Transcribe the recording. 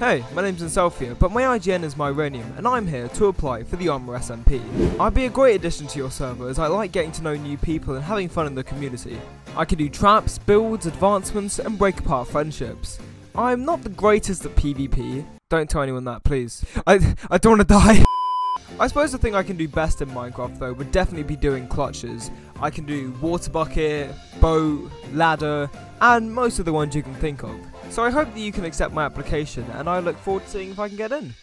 Hey, my name's Inselphia, but my IGN is Myronium, and I'm here to apply for the Armor SMP. I'd be a great addition to your server as I like getting to know new people and having fun in the community. I can do traps, builds, advancements, and break apart friendships. I'm not the greatest at PvP. Don't tell anyone that, please. I, I don't want to die. I suppose the thing I can do best in Minecraft though would definitely be doing clutches. I can do water bucket, boat, ladder, and most of the ones you can think of. So I hope that you can accept my application and I look forward to seeing if I can get in.